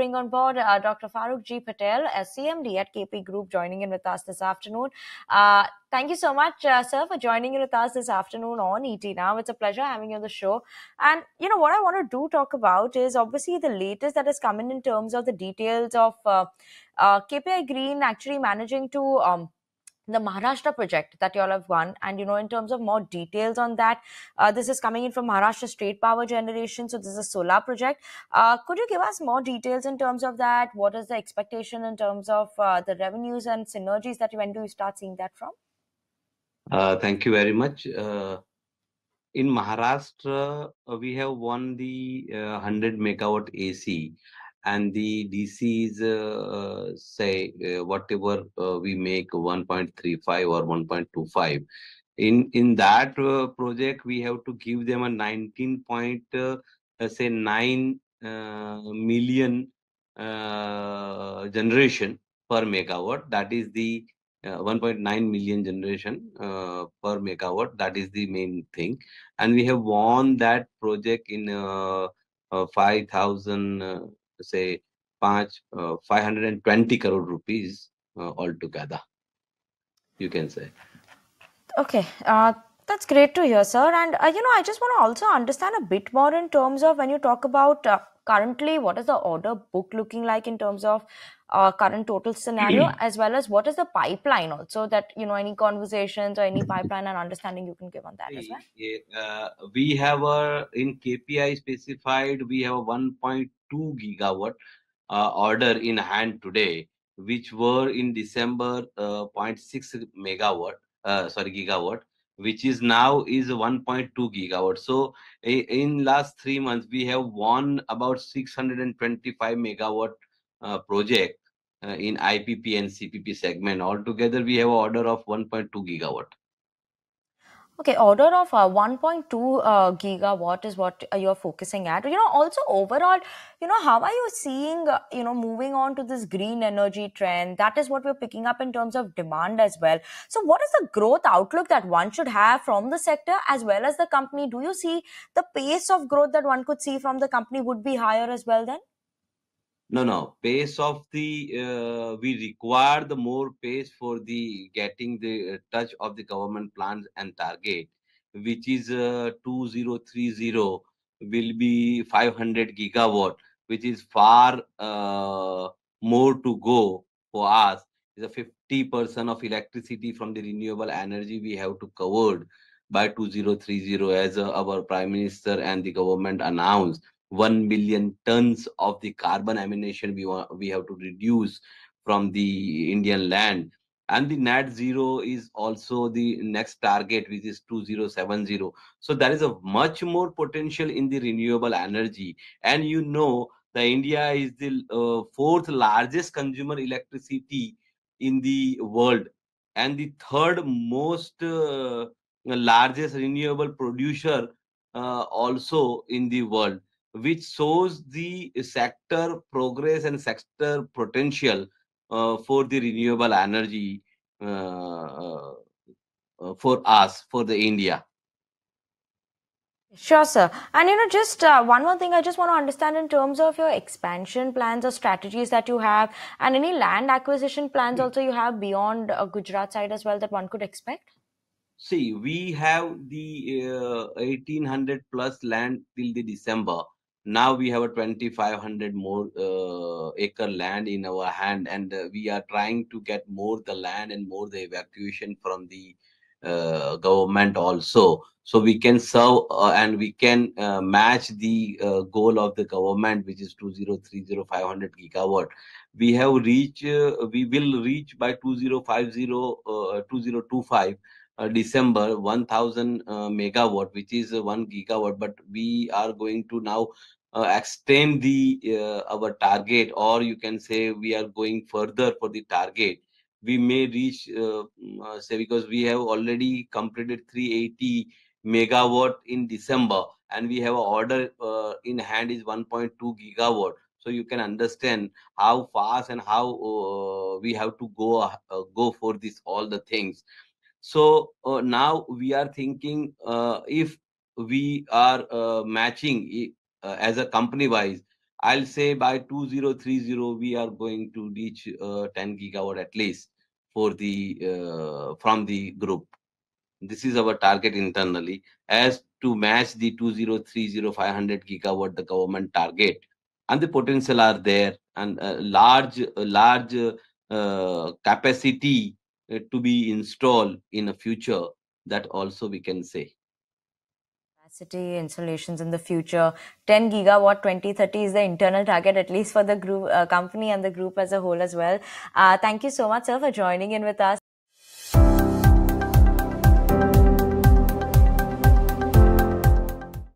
bring on board uh, Dr. Faruk G. Patel, a CMD at KP Group, joining in with us this afternoon. Uh, thank you so much, uh, sir, for joining in with us this afternoon on ET Now. It's a pleasure having you on the show. And, you know, what I want to do talk about is obviously the latest that has come in in terms of the details of uh, uh, KPI Green actually managing to um, the Maharashtra project that you all have won. And, you know, in terms of more details on that, uh, this is coming in from Maharashtra State Power Generation. So this is a solar project. Uh, could you give us more details in terms of that? What is the expectation in terms of uh, the revenues and synergies that when do you start seeing that from? Uh, thank you very much. Uh, in Maharashtra, uh, we have won the 100 megawatt AC and the DC is uh, say uh, whatever uh, we make 1.35 or 1.25. In in that uh, project, we have to give them a 19 point uh, say nine uh, million generation per megawatt. That is the 1.9 million generation per megawatt. That is the main thing, and we have won that project in 5,000 say five, uh, 520 crore rupees uh, altogether you can say. Okay uh, that's great to hear sir. And uh, you know i just want to also understand a bit more in terms of when you talk about uh, currently what is the order book looking like in terms of uh, current total scenario as well as what is the pipeline also that you know any conversations or any pipeline and understanding you can give on that as well? yeah, uh, we have a in kpi specified we have a 1.2 gigawatt uh, order in hand today which were in december uh, 0.6 megawatt uh, sorry gigawatt which is now is 1.2 gigawatt. So in last 3 months we have won about 625 megawatt uh, project uh, in IPP and CPP segment. Altogether, we have order of 1.2 gigawatt. Okay, order of uh, 1.2 uh, gigawatt is what uh, you're focusing at. You know, also overall, you know, how are you seeing, uh, you know, moving on to this green energy trend? That is what we're picking up in terms of demand as well. So, what is the growth outlook that one should have from the sector as well as the company? Do you see the pace of growth that one could see from the company would be higher as well then? No no. Pace of the uh, we require the more pace for the getting the uh, touch of the government plans and target which is uh, 2030 will be 500 gigawatt which is far uh, more to go for us. Is a 50 percent of electricity from the renewable energy we have to covered by 2030 as uh, our prime minister and the government announced 1 million tons of the carbon emission we want, we have to reduce from the Indian land. And the net zero is also the next target, which is 2070. So there is a much more potential in the renewable energy. And you know, the India is the uh, fourth largest consumer electricity in the world and the third most uh, largest renewable producer uh, also in the world which shows the sector progress and sector potential uh, for the renewable energy uh, uh, uh for us, for the India. Sure, sir. And you know, just uh, one more thing I just want to understand in terms of your expansion plans or strategies that you have, and any land acquisition plans hmm. also you have beyond uh, Gujarat side as well that one could expect. See, we have the 1800 plus land till the December now we have a 2500 more uh, acre land in our hand and uh, we are trying to get more the land and more the evacuation from the uh, government also. So we can serve uh, and we can uh, match the uh, goal of the government which is 2030 500 gigawatt. We have reached we will reach by 2050 2025 uh, December 1000 uh, megawatt, which is uh, one gigawatt. But we are going to now uh, extend the uh, our target, or you can say we are going further for the target. We may reach uh, mm, say because we have already completed 380 megawatt in December, and we have an order in hand is 1.2 gigawatt so you can understand how fast and how uh, we have to go uh, go for this all the things so uh, now we are thinking uh, if we are uh, matching uh, as a company wise I'll say by 2030 we are going to reach uh, 10 gigawatt at least for the uh, from the group. This is our target internally as to match the 2030 500 gigawatt the government target and the potential are there and large large capacity to be installed in a future that also we can say. Capacity installations in the future. 10 gigawatt 2030 is the internal target at least for the group uh, company and the group as a whole as well. Uh, thank you so much sir for joining in with us